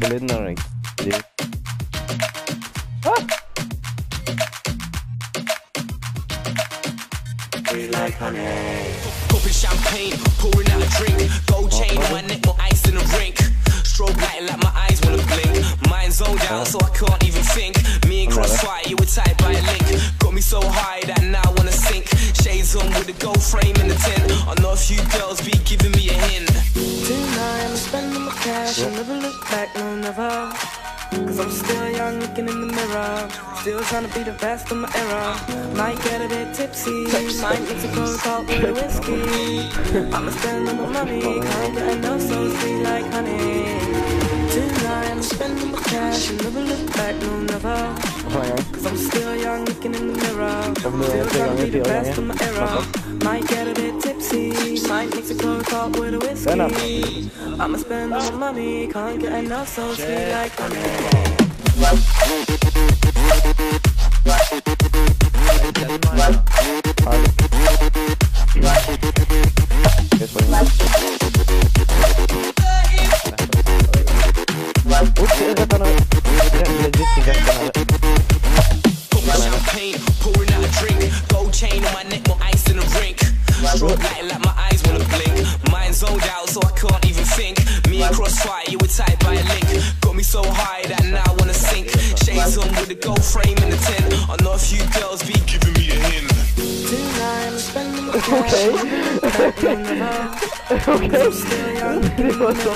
på lyden av deg. Idiot. Popping champagne, pouring out a drink. Gold chain on my neck, more ice than a rink. Strobe light like my eyes wanna blink. Mind zoned out, so I can't even think. Me and Crossfire, you were tied by a link. Got me so high that now I wanna sink. Shades on with a gold frame in the tin. I know a few girls be Cause I'm still young, looking in the mirror. Still trying to be the best of my era. Might get a bit tipsy. Might mix a cold talk with a whiskey. I'ma spend all my money. Can't get enough, so sweet like honey. Tonight I'm spending Cause I'm still young, looking in the mirror. Ja, men det Still trying to be the best of my era. Might get a bit tipsy. Might mix a cold talk with a whiskey. I'ma spend all my money. Can't get enough, so sweet like honey. So I can't even think. Me and Crossfire, you were tied by a link. Got me so high that now I wanna sink. Shades on with a gold frame in the tin. I know a few girls be giving me a hint. Tonight I'm spending my cash.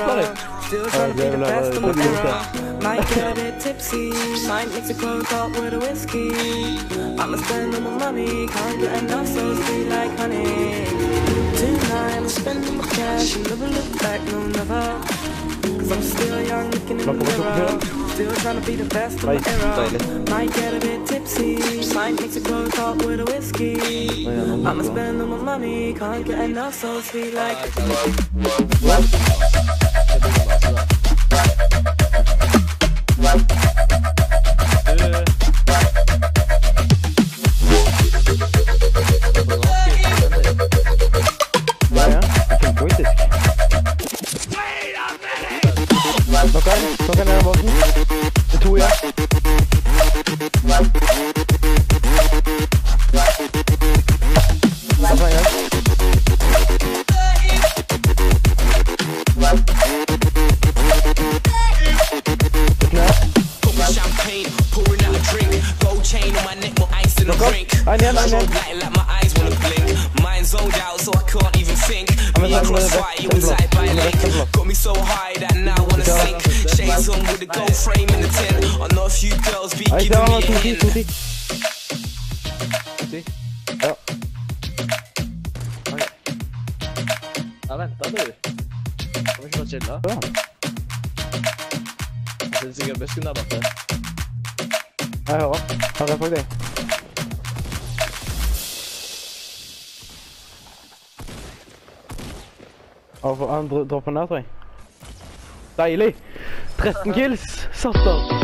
Back the Still young, Det var så farligt. Still trying to be the best of roligt. era. Might get a bit tipsy. Might mix a cold talk with a whiskey. I'ma spend all my money. Can't get enough, so sweet like honey. Tonight I'm spending my cash. and never look back, no, never. Cause I'm still young, looking in the Varför måste jag mirror. Still trying to be the best of my era. Might get a bit tipsy. Might mix a cold talk with a whiskey. I'ma spend all my money, can't get enough, so sweet like Er båten. Det er to igjen. Ta på en gang. Knæ. Popping champagne, pouring out a drink. Gold chain on my neck, more ice than a Look I need- I need- Me in and Crossfire, you were by a I'm in the link. vest block. Got me so high that now I wanna Ja. sink. Shades on with a gold frame in the tin. I know a few girls be giving me a hint. to ti. Ja. Jeg du. Kan vi ikke bare chille? Ja. Jeg sitter sikkert i busken der borte. Har jeg faktisk. Ja, Han dro- dropper ned, tror jeg. Deilig! 13 kills, Satter.